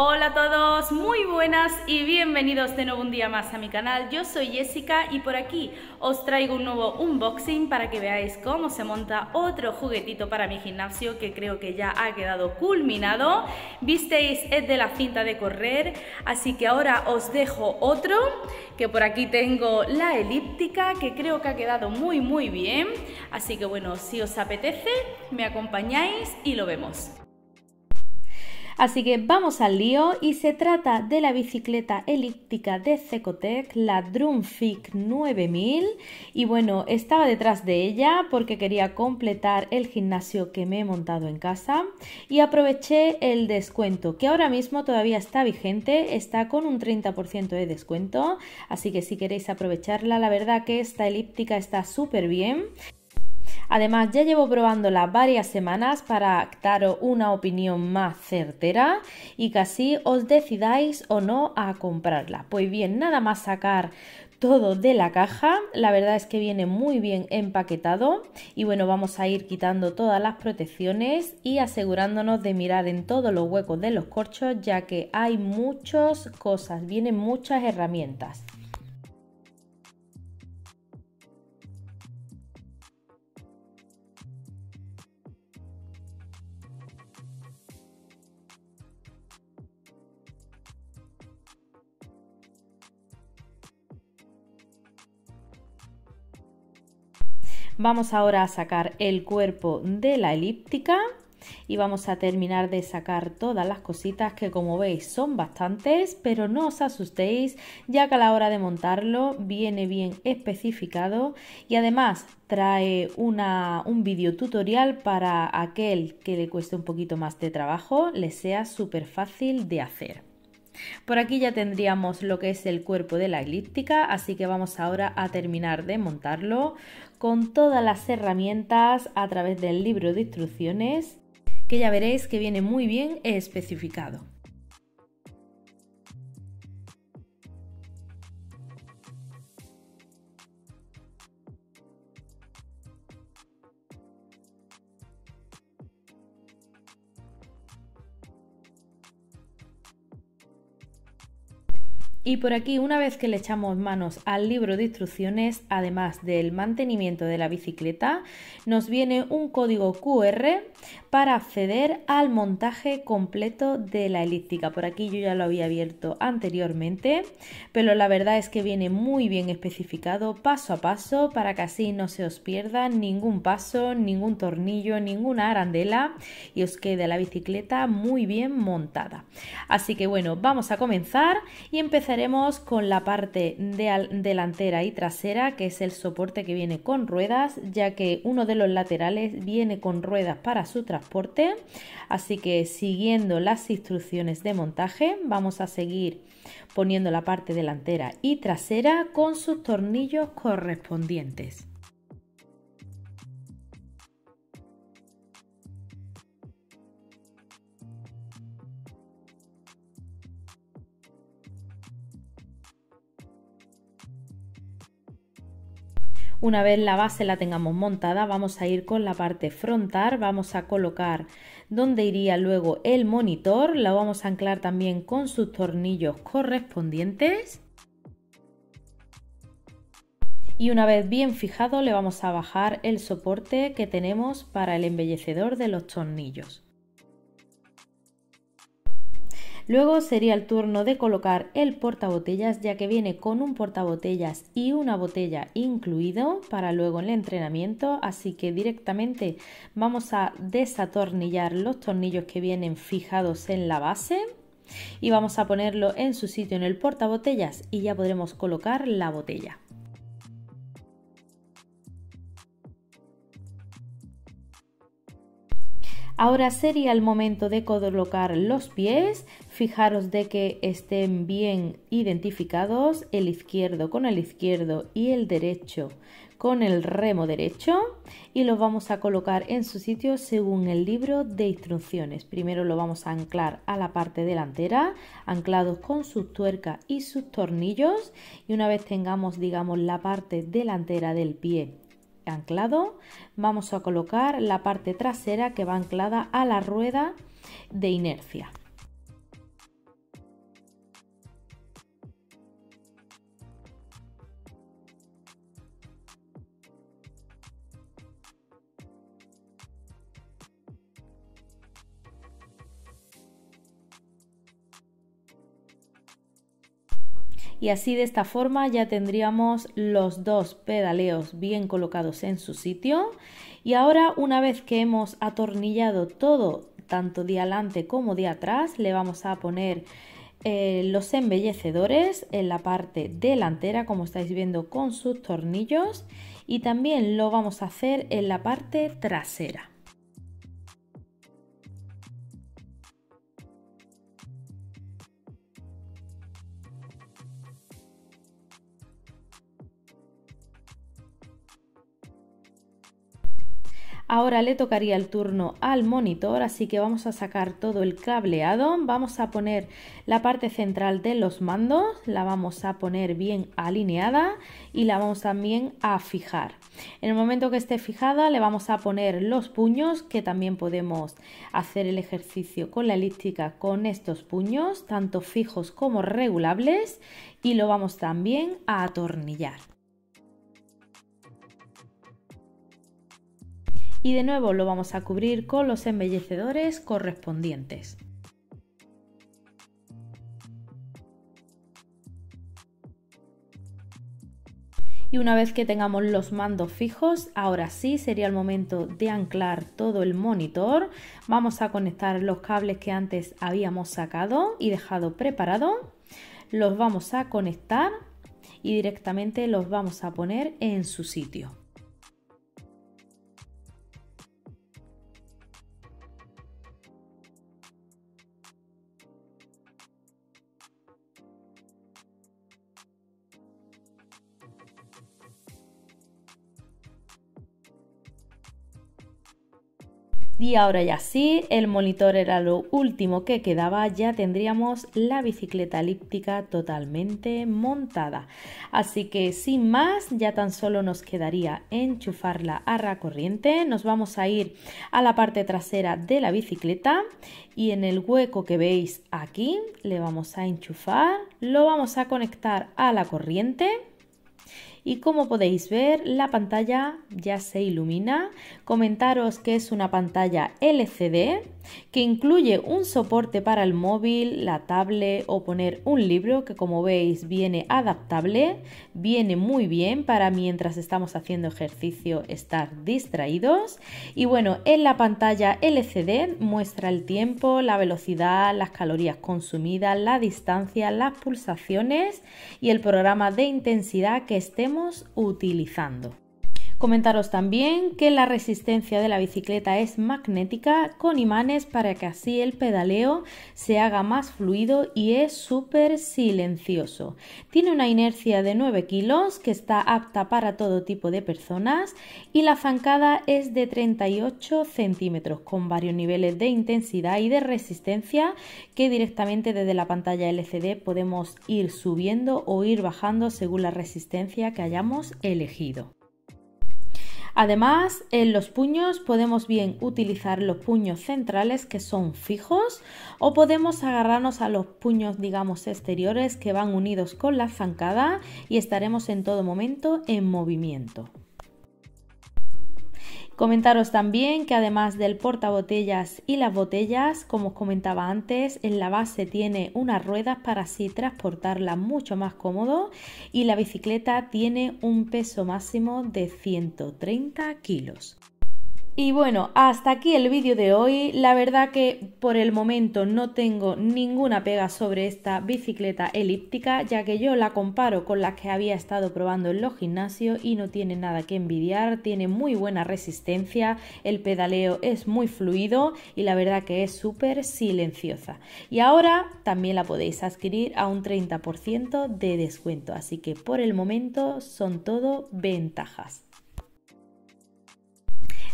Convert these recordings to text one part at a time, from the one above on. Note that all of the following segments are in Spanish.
Hola a todos, muy buenas y bienvenidos de nuevo un día más a mi canal. Yo soy Jessica y por aquí os traigo un nuevo unboxing para que veáis cómo se monta otro juguetito para mi gimnasio que creo que ya ha quedado culminado. Visteis, es de la cinta de correr, así que ahora os dejo otro, que por aquí tengo la elíptica que creo que ha quedado muy muy bien. Así que bueno, si os apetece, me acompañáis y lo vemos. Así que vamos al lío y se trata de la bicicleta elíptica de Cecotec, la Drumfig 9000 y bueno, estaba detrás de ella porque quería completar el gimnasio que me he montado en casa. Y aproveché el descuento que ahora mismo todavía está vigente, está con un 30% de descuento, así que si queréis aprovecharla, la verdad que esta elíptica está súper bien. Además, ya llevo probándola varias semanas para daros una opinión más certera y que así os decidáis o no a comprarla. Pues bien, nada más sacar todo de la caja. La verdad es que viene muy bien empaquetado y bueno, vamos a ir quitando todas las protecciones y asegurándonos de mirar en todos los huecos de los corchos ya que hay muchas cosas, vienen muchas herramientas. Vamos ahora a sacar el cuerpo de la elíptica y vamos a terminar de sacar todas las cositas que como veis son bastantes pero no os asustéis ya que a la hora de montarlo viene bien especificado y además trae una, un vídeo tutorial para aquel que le cueste un poquito más de trabajo le sea súper fácil de hacer. Por aquí ya tendríamos lo que es el cuerpo de la elíptica, así que vamos ahora a terminar de montarlo con todas las herramientas a través del libro de instrucciones, que ya veréis que viene muy bien especificado. Y por aquí, una vez que le echamos manos al libro de instrucciones, además del mantenimiento de la bicicleta, nos viene un código QR para acceder al montaje completo de la elíptica. Por aquí yo ya lo había abierto anteriormente, pero la verdad es que viene muy bien especificado paso a paso para que así no se os pierda ningún paso, ningún tornillo, ninguna arandela y os quede la bicicleta muy bien montada. Así que bueno, vamos a comenzar y empezar con la parte delantera y trasera, que es el soporte que viene con ruedas, ya que uno de los laterales viene con ruedas para su transporte. Así que siguiendo las instrucciones de montaje, vamos a seguir poniendo la parte delantera y trasera con sus tornillos correspondientes. Una vez la base la tengamos montada, vamos a ir con la parte frontal, vamos a colocar donde iría luego el monitor, la vamos a anclar también con sus tornillos correspondientes. Y una vez bien fijado le vamos a bajar el soporte que tenemos para el embellecedor de los tornillos. Luego sería el turno de colocar el portabotellas ya que viene con un portabotellas y una botella incluido para luego el entrenamiento, así que directamente vamos a desatornillar los tornillos que vienen fijados en la base y vamos a ponerlo en su sitio en el portabotellas y ya podremos colocar la botella. Ahora sería el momento de colocar los pies, fijaros de que estén bien identificados el izquierdo con el izquierdo y el derecho con el remo derecho. Y los vamos a colocar en su sitio según el libro de instrucciones. Primero lo vamos a anclar a la parte delantera, anclados con sus tuercas y sus tornillos. Y una vez tengamos digamos la parte delantera del pie anclado, vamos a colocar la parte trasera que va anclada a la rueda de inercia. Y así de esta forma ya tendríamos los dos pedaleos bien colocados en su sitio. Y ahora una vez que hemos atornillado todo tanto de adelante como de atrás le vamos a poner eh, los embellecedores en la parte delantera como estáis viendo con sus tornillos. Y también lo vamos a hacer en la parte trasera Ahora le tocaría el turno al monitor, así que vamos a sacar todo el cableado. Vamos a poner la parte central de los mandos, la vamos a poner bien alineada y la vamos también a fijar. En el momento que esté fijada le vamos a poner los puños, que también podemos hacer el ejercicio con la elíptica con estos puños, tanto fijos como regulables, y lo vamos también a atornillar. Y de nuevo lo vamos a cubrir con los embellecedores correspondientes. Y una vez que tengamos los mandos fijos, ahora sí sería el momento de anclar todo el monitor. Vamos a conectar los cables que antes habíamos sacado y dejado preparado. Los vamos a conectar y directamente los vamos a poner en su sitio. Y ahora ya sí, el monitor era lo último que quedaba, ya tendríamos la bicicleta elíptica totalmente montada. Así que sin más, ya tan solo nos quedaría enchufarla a la corriente. Nos vamos a ir a la parte trasera de la bicicleta y en el hueco que veis aquí le vamos a enchufar, lo vamos a conectar a la corriente y como podéis ver la pantalla ya se ilumina. Comentaros que es una pantalla LCD que incluye un soporte para el móvil, la tablet o poner un libro que como veis viene adaptable, viene muy bien para mientras estamos haciendo ejercicio estar distraídos y bueno, en la pantalla LCD muestra el tiempo, la velocidad, las calorías consumidas, la distancia, las pulsaciones y el programa de intensidad que utilizando. Comentaros también que la resistencia de la bicicleta es magnética con imanes para que así el pedaleo se haga más fluido y es súper silencioso. Tiene una inercia de 9 kilos que está apta para todo tipo de personas y la zancada es de 38 centímetros con varios niveles de intensidad y de resistencia que directamente desde la pantalla LCD podemos ir subiendo o ir bajando según la resistencia que hayamos elegido. Además, en los puños podemos bien utilizar los puños centrales que son fijos o podemos agarrarnos a los puños, digamos, exteriores que van unidos con la zancada y estaremos en todo momento en movimiento. Comentaros también que además del portabotellas y las botellas, como os comentaba antes, en la base tiene unas ruedas para así transportarla mucho más cómodo y la bicicleta tiene un peso máximo de 130 kilos. Y bueno, hasta aquí el vídeo de hoy. La verdad que por el momento no tengo ninguna pega sobre esta bicicleta elíptica, ya que yo la comparo con las que había estado probando en los gimnasios y no tiene nada que envidiar, tiene muy buena resistencia, el pedaleo es muy fluido y la verdad que es súper silenciosa. Y ahora también la podéis adquirir a un 30% de descuento, así que por el momento son todo ventajas.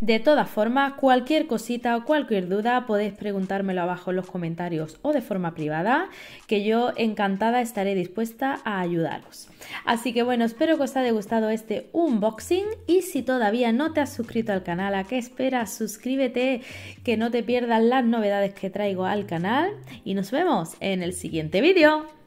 De todas formas, cualquier cosita o cualquier duda podéis preguntármelo abajo en los comentarios o de forma privada, que yo encantada estaré dispuesta a ayudaros. Así que bueno, espero que os haya gustado este unboxing y si todavía no te has suscrito al canal, ¿a qué esperas? Suscríbete, que no te pierdas las novedades que traigo al canal y nos vemos en el siguiente vídeo.